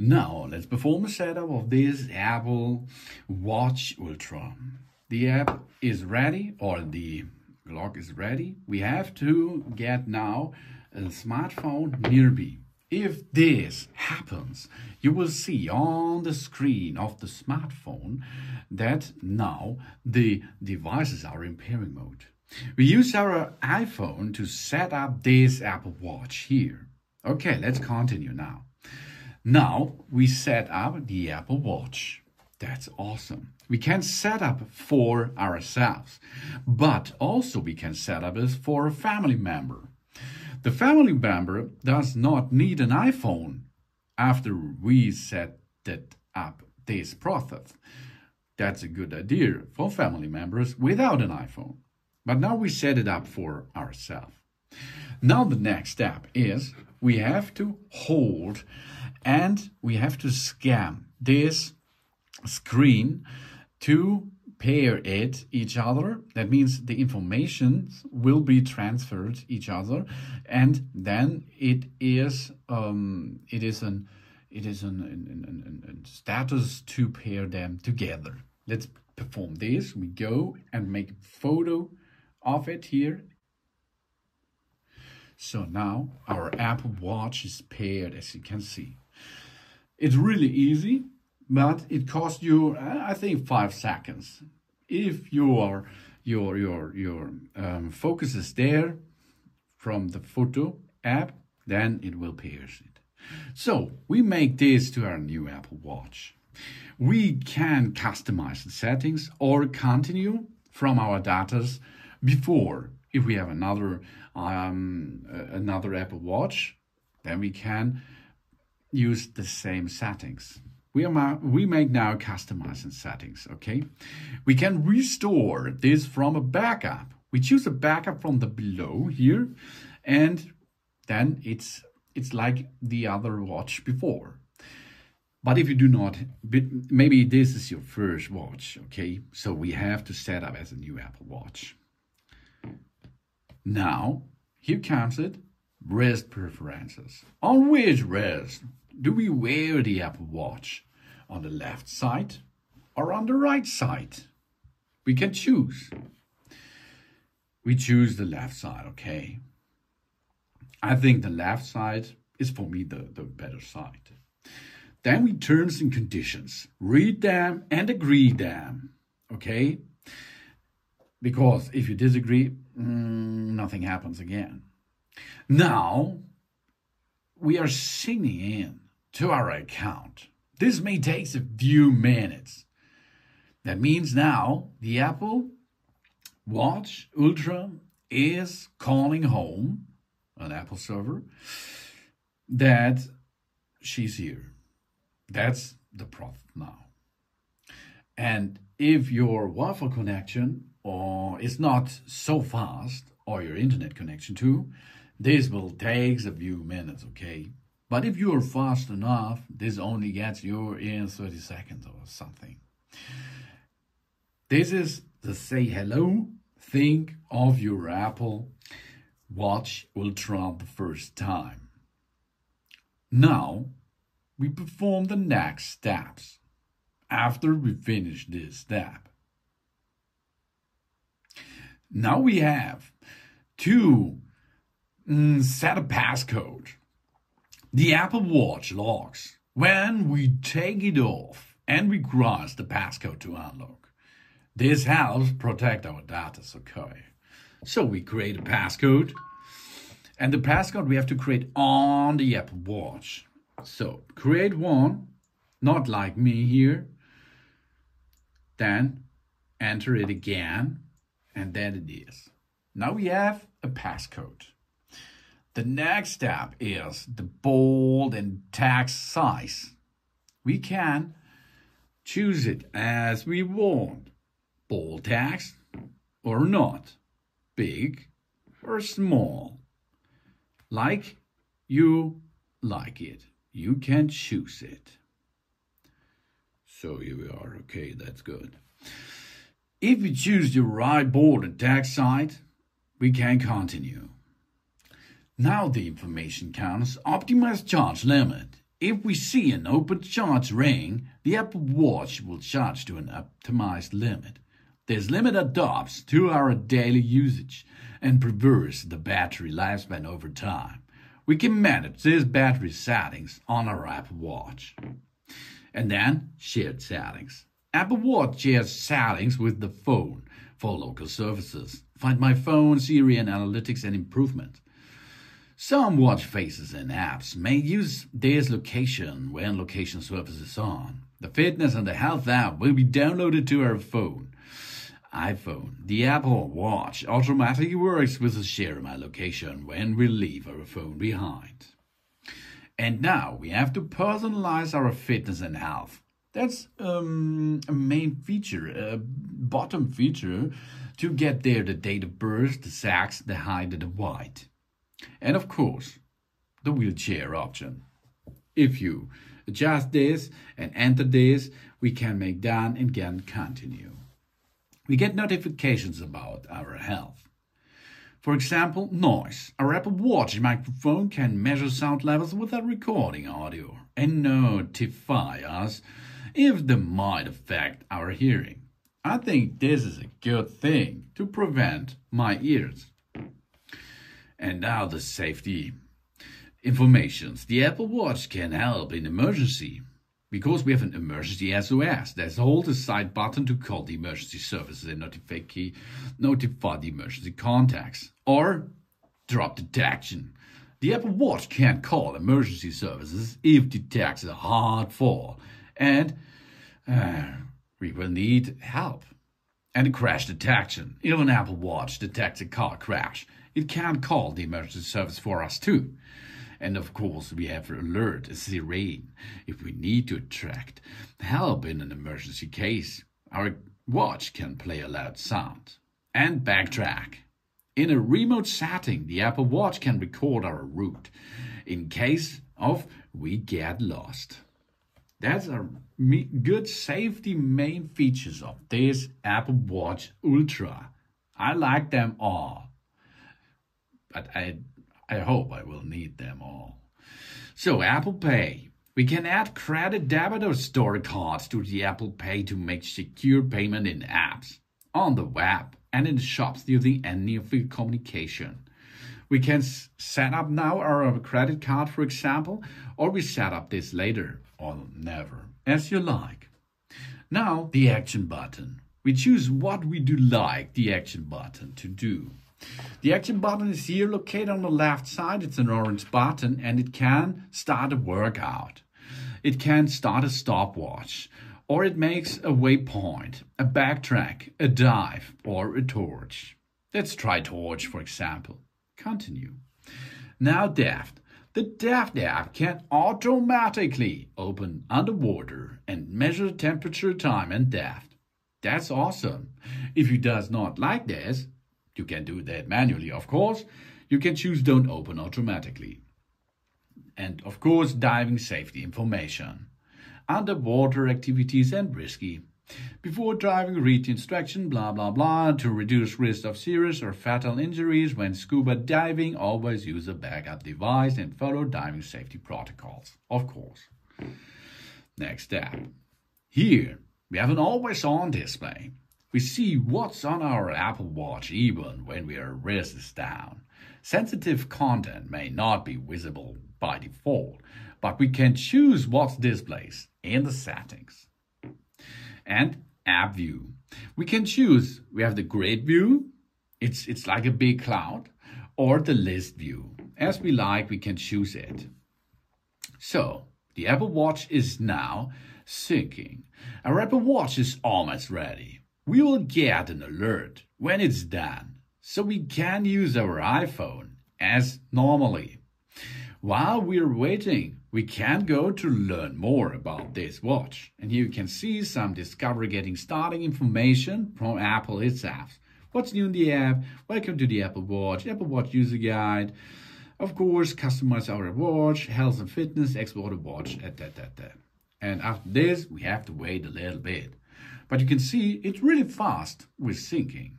Now, let's perform a setup of this Apple Watch Ultra. The app is ready, or the clock is ready. We have to get now a smartphone nearby. If this happens, you will see on the screen of the smartphone that now the devices are in pairing mode. We use our iPhone to set up this Apple Watch here. Okay, let's continue now. Now we set up the Apple Watch. That's awesome. We can set up for ourselves, but also we can set up this for a family member. The family member does not need an iPhone after we set it up this process. That's a good idea for family members without an iPhone. But now we set it up for ourselves. Now the next step is we have to hold and we have to scan this screen to pair it each other. That means the information will be transferred each other. And then it is um, it is an it is an, an, an, an status to pair them together. Let's perform this. We go and make a photo of it here. So now our apple watch is paired as you can see it's really easy, but it costs you, I think, five seconds. If your your your your um, focus is there from the photo app, then it will pierce it. So we make this to our new Apple Watch. We can customize the settings or continue from our datas before. If we have another um, another Apple Watch, then we can use the same settings. We, are, we make now customizing settings, okay? We can restore this from a backup. We choose a backup from the below here, and then it's, it's like the other watch before. But if you do not, maybe this is your first watch, okay? So we have to set up as a new Apple Watch. Now, here comes it, wrist preferences. On which wrist do we wear the Apple Watch? On the left side or on the right side? We can choose. We choose the left side, okay? I think the left side is for me the, the better side. Then we terms and conditions. Read them and agree them, okay? Because if you disagree, mm, nothing happens again. Now, we are signing in to our account. This may take a few minutes. That means now the Apple Watch Ultra is calling home an Apple server that she's here. That's the problem now. And if your Wi-Fi connection or is not so fast, or your internet connection too, this will take a few minutes, okay? But if you are fast enough, this only gets you in 30 seconds or something. This is the say hello. Think of your Apple Watch Ultra the first time. Now, we perform the next steps after we finish this step. Now we have to mm, set a passcode the Apple Watch locks when we take it off and we cross the passcode to unlock. This helps protect our data okay. So we create a passcode and the passcode we have to create on the Apple Watch. So create one, not like me here. Then enter it again and then it is. Now we have a passcode. The next step is the bold and text size. We can choose it as we want. Bold text or not. Big or small. Like you like it. You can choose it. So here we are. Okay, that's good. If we choose the right bold and text size, we can continue. Now the information counts optimized charge limit. If we see an open charge ring, the Apple Watch will charge to an optimized limit. This limit adapts to our daily usage and preserves the battery lifespan over time. We can manage these battery settings on our Apple Watch. And then shared settings. Apple Watch shares settings with the phone for local services. Find my phone, Siri, and analytics and improvement. Some watch faces and apps may use this location when location service is on. The fitness and the health app will be downloaded to our phone iPhone. The Apple Watch automatically works with the share my location when we leave our phone behind. And now we have to personalize our fitness and health. That's um, a main feature, a bottom feature to get there the date of birth, the sex, the height, and the weight. And of course, the wheelchair option. If you adjust this and enter this, we can make done and again continue we get notifications about our health. For example, noise. Our Apple Watch microphone can measure sound levels without recording audio and notify us if they might affect our hearing. I think this is a good thing to prevent my ears. And now the safety informations. The Apple Watch can help in emergency because we have an emergency SOS, there's hold the side button to call the emergency services and notify, key, notify the emergency contacts. Or drop detection. The Apple Watch can call emergency services if detects a hard fall and uh, we will need help. And crash detection. If an Apple Watch detects a car crash, it can call the emergency service for us too. And of course, we have alert siren if we need to attract help in an emergency case. Our watch can play a loud sound. And backtrack. In a remote setting, the Apple Watch can record our route in case of we get lost. That's a good safety main features of this Apple Watch Ultra. I like them all, but I I hope I will need them all. So Apple Pay. We can add credit, debit, or store cards to the Apple Pay to make secure payment in apps, on the web, and in shops using near field communication. We can set up now our credit card, for example, or we set up this later, or never, as you like. Now, the action button. We choose what we do like the action button to do. The action button is here located on the left side. It's an orange button and it can start a workout. It can start a stopwatch or it makes a waypoint, a backtrack, a dive or a torch. Let's try torch for example. Continue. Now depth. The depth app can automatically open underwater and measure temperature, time and depth. That's awesome. If you does not like this, you can do that manually, of course. You can choose don't open automatically. And of course, diving safety information. Underwater activities and risky. Before driving, read the instruction, blah blah blah. To reduce risk of serious or fatal injuries when scuba diving, always use a backup device and follow diving safety protocols, of course. Next step. Here, we have an always on display. We see what's on our Apple Watch even when we are wrists down. Sensitive content may not be visible by default, but we can choose what's displayed in the settings. And app view. We can choose, we have the grid view, it's, it's like a big cloud, or the list view. As we like, we can choose it. So, the Apple Watch is now syncing. Our Apple Watch is almost ready we will get an alert when it's done, so we can use our iPhone as normally. While we're waiting, we can go to learn more about this watch. And here you can see some discovery getting starting information from Apple itself. What's new in the app? Welcome to the Apple Watch, Apple Watch user guide. Of course, customize our watch, health and fitness, export a watch, etc. And after this, we have to wait a little bit. But you can see it's really fast with syncing.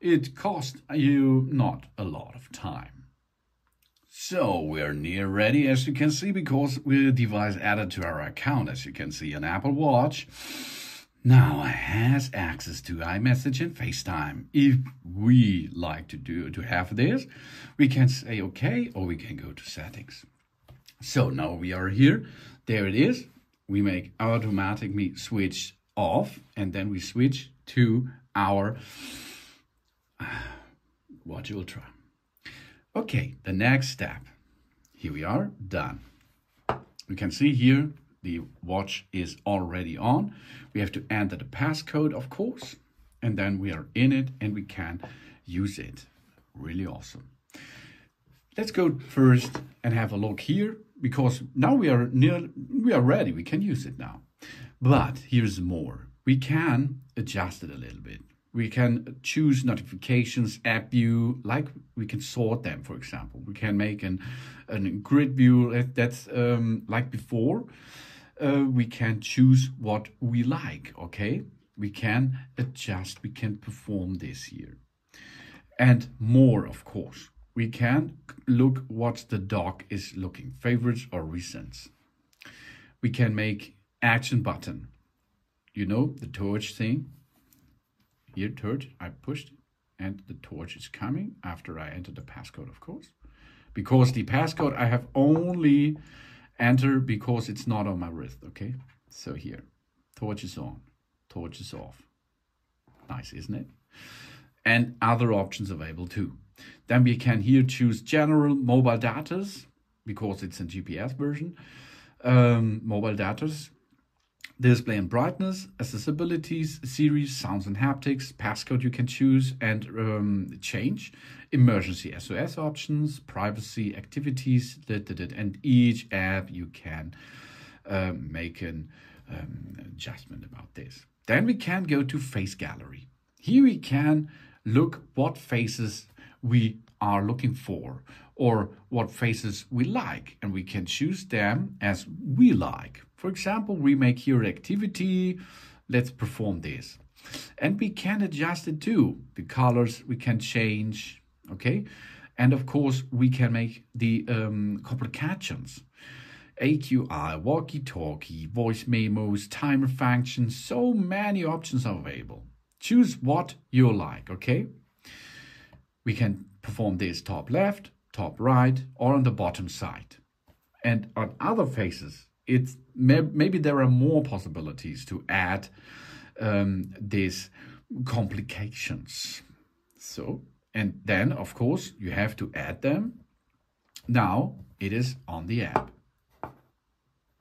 It costs you not a lot of time. So we're near ready, as you can see, because the device added to our account, as you can see, an Apple Watch now has access to iMessage and FaceTime. If we like to do to have this, we can say okay, or we can go to settings. So now we are here. There it is. We make automatically switch off, and then we switch to our Watch Ultra. Okay, the next step. Here we are, done. We can see here the watch is already on. We have to enter the passcode, of course, and then we are in it and we can use it. Really awesome. Let's go first and have a look here because now we are near, we are ready. We can use it now. But here's more. We can adjust it a little bit. We can choose notifications, app view, like we can sort them, for example. We can make an, an grid view that's um, like before uh, we can choose what we like, okay? We can adjust, we can perform this here. And more, of course. We can look what the dog is looking, favorites or recents. We can make action button. You know, the torch thing. Here, torch, I pushed and the torch is coming after I enter the passcode, of course. Because the passcode I have only enter because it's not on my wrist, okay? So here, torch is on, torch is off. Nice, isn't it? And other options available too. Then we can here choose general mobile datas because it's a GPS version. Um, mobile datas, display and brightness, accessibilities, series, sounds and haptics, passcode you can choose and um, change, emergency SOS options, privacy activities, and each app you can um, make an um, adjustment about this. Then we can go to face gallery. Here we can look what faces we are looking for or what faces we like and we can choose them as we like. For example, we make here activity, let's perform this. And we can adjust it too. The colors we can change, okay? And of course, we can make the um, complications. AQI, walkie-talkie, voice memos, timer functions, so many options are available. Choose what you like, okay? We can perform this top left, top right, or on the bottom side. And on other faces, it's may, maybe there are more possibilities to add um, these complications. So, and then of course you have to add them. Now it is on the app.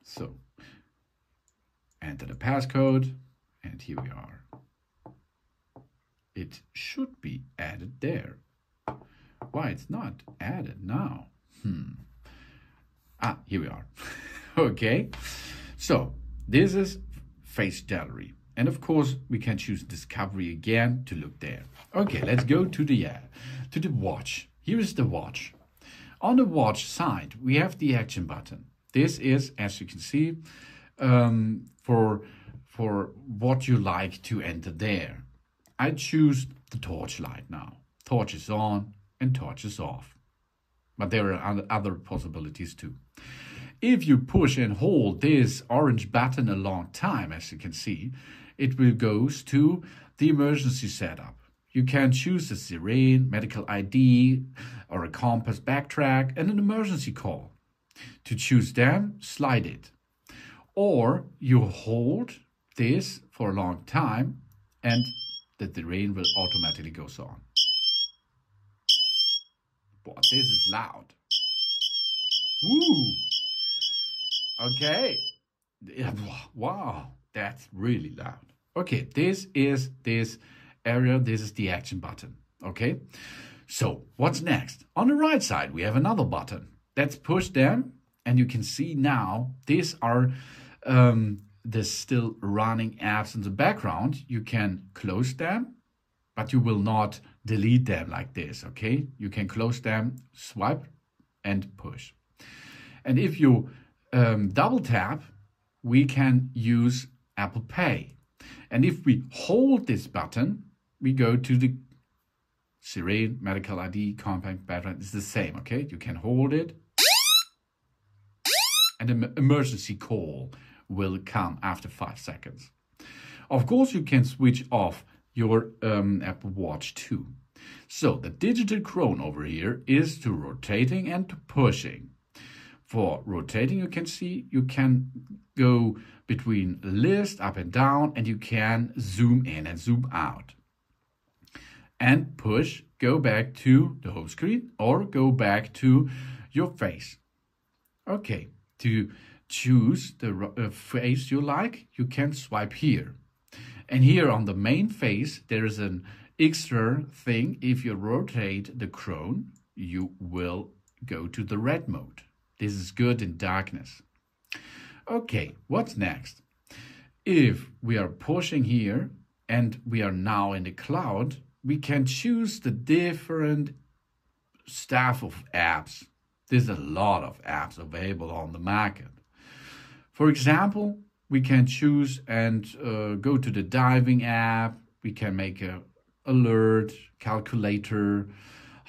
So, enter the passcode, and here we are. It should be added there. Why it's not added now? Hmm. Ah, here we are. okay. So this is face gallery. And of course, we can choose discovery again to look there. Okay, let's go to the uh, to the watch. Here is the watch. On the watch side, we have the action button. This is, as you can see, um, for for what you like to enter there. I choose the torch light now. Torch is on, and torch is off. But there are other possibilities too. If you push and hold this orange button a long time, as you can see, it will go to the emergency setup. You can choose a siren, medical ID, or a compass backtrack, and an emergency call. To choose them, slide it. Or you hold this for a long time and the rain will automatically go on. Boy, this is loud. Woo! Okay. Wow, that's really loud. Okay, this is this area. This is the action button. Okay. So what's next? On the right side, we have another button. Let's push them. And you can see now, these are um, the still running apps in the background. You can close them, but you will not delete them like this, okay? You can close them, swipe, and push. And if you um, double tap, we can use Apple Pay. And if we hold this button, we go to the Sirene, medical ID, compact, battery, it's the same, okay? You can hold it and an emergency call will come after five seconds. Of course, you can switch off your um, Apple Watch too. So the digital crown over here is to rotating and to pushing. For rotating, you can see you can go between list up and down and you can zoom in and zoom out. And push, go back to the home screen or go back to your face. Okay, to choose the uh, face you like, you can swipe here. And here on the main face, there is an extra thing. If you rotate the crown you will go to the red mode. This is good in darkness. Okay, what's next? If we are pushing here and we are now in the cloud, we can choose the different staff of apps. There's a lot of apps available on the market. For example, we can choose and uh, go to the diving app. We can make a alert, calculator,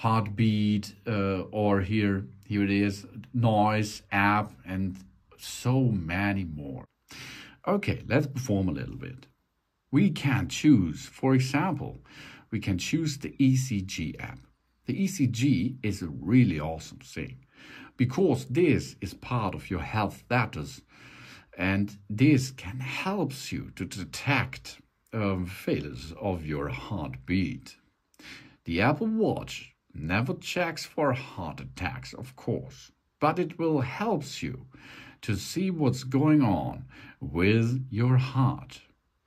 heartbeat, uh, or here, here it is, noise app, and so many more. Okay, let's perform a little bit. We can choose, for example, we can choose the ECG app. The ECG is a really awesome thing because this is part of your health status and this can help you to detect um, failures of your heartbeat. The Apple Watch never checks for heart attacks, of course, but it will help you to see what's going on with your heart.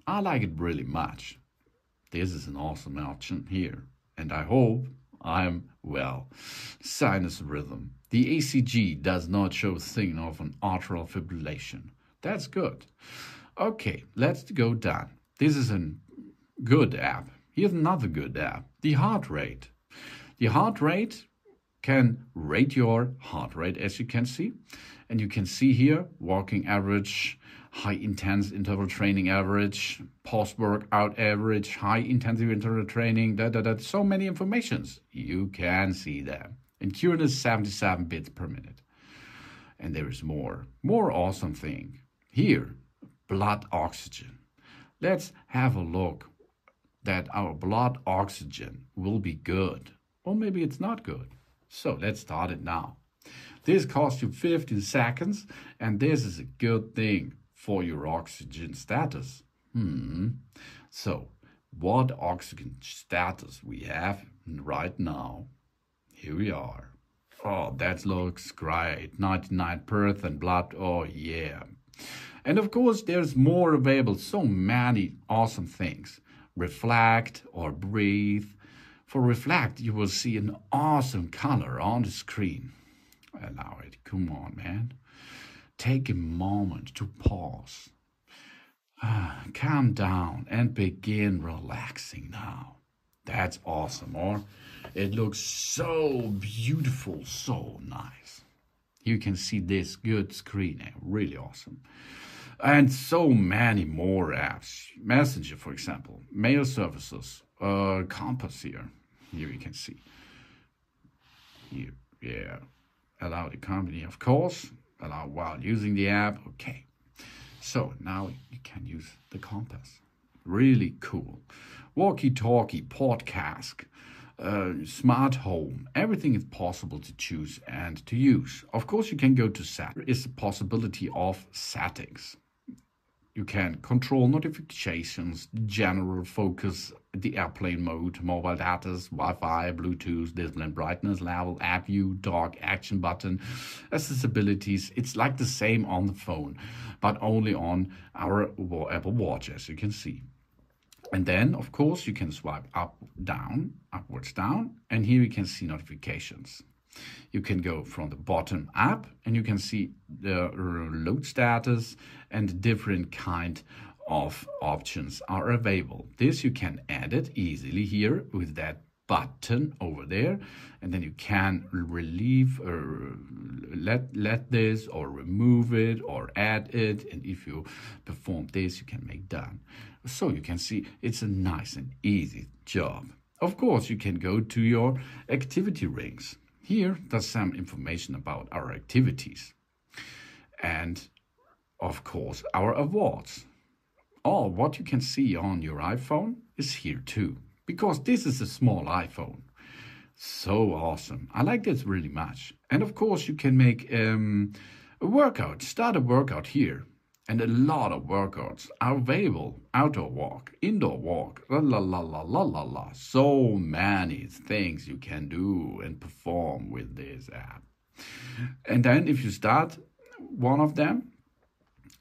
I like it really much. This is an awesome option here, and I hope I'm well. Sinus rhythm. The ECG does not show signal of an atrial fibrillation. That's good. Okay, let's go down. This is a good app. Here's another good app, the heart rate. The heart rate can rate your heart rate, as you can see. And you can see here, walking average, high intense interval training average, post workout average, high intensive interval training, da, da, da, so many informations. You can see them. And current is 77 bits per minute. And there is more, more awesome thing. Here, blood oxygen. Let's have a look that our blood oxygen will be good. Or maybe it's not good. So let's start it now. This costs you 15 seconds, and this is a good thing for your oxygen status. Hmm. So, what oxygen status we have right now? Here we are. Oh, that looks great. 99% and blood. Oh, yeah. And of course, there's more available, so many awesome things. Reflect or breathe. For reflect, you will see an awesome color on the screen. Allow it. Come on, man. Take a moment to pause. Ah, calm down and begin relaxing now. That's awesome, or it looks so beautiful, so nice. You can see this good screen, really awesome and so many more apps. Messenger, for example, mail services, uh, Compass here. Here you can see. Here, yeah. Allow the company, of course. Allow while using the app. Okay. So now you can use the Compass. Really cool. Walkie-talkie, podcast, uh, smart home, everything is possible to choose and to use. Of course, you can go to set. There is the possibility of settings. You can control notifications, general focus, the airplane mode, mobile data, Wi-Fi, Bluetooth, display brightness level, app view, dock, action button, accessibilities. It's like the same on the phone, but only on our Apple Watch, as you can see. And then, of course, you can swipe up, down, upwards, down, and here you can see notifications. You can go from the bottom up and you can see the load status and different kind of options are available. This you can edit easily here with that button over there and then you can relieve or let let this or remove it or add it and if you perform this you can make done so you can see it's a nice and easy job of course, you can go to your activity rings. Here, there's some information about our activities. And, of course, our awards. All what you can see on your iPhone is here too, because this is a small iPhone. So awesome. I like this really much. And of course, you can make um, a workout, start a workout here. And a lot of workouts are available. Outdoor walk, indoor walk, la la la la la la la. So many things you can do and perform with this app. And then if you start one of them,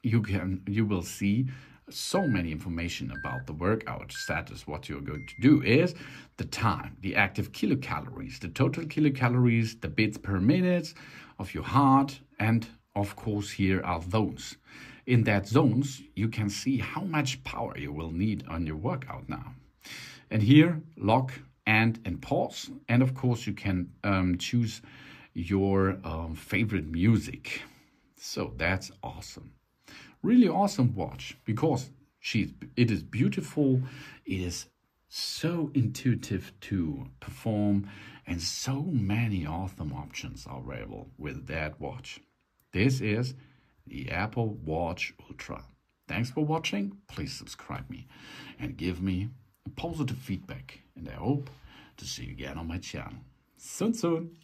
you can you will see so many information about the workout status. What you're going to do is the time, the active kilocalories, the total kilocalories, the beats per minute of your heart, and of course here are those in that zones, you can see how much power you will need on your workout now. And here, lock, and, and pause. And of course, you can um, choose your um, favorite music. So that's awesome. Really awesome watch because she, it is beautiful. It is so intuitive to perform and so many awesome options are available with that watch. This is the Apple Watch Ultra. Thanks for watching. Please subscribe me and give me positive feedback. And I hope to see you again on my channel. Soon, soon.